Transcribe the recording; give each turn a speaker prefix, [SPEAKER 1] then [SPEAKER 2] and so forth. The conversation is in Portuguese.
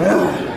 [SPEAKER 1] Ah.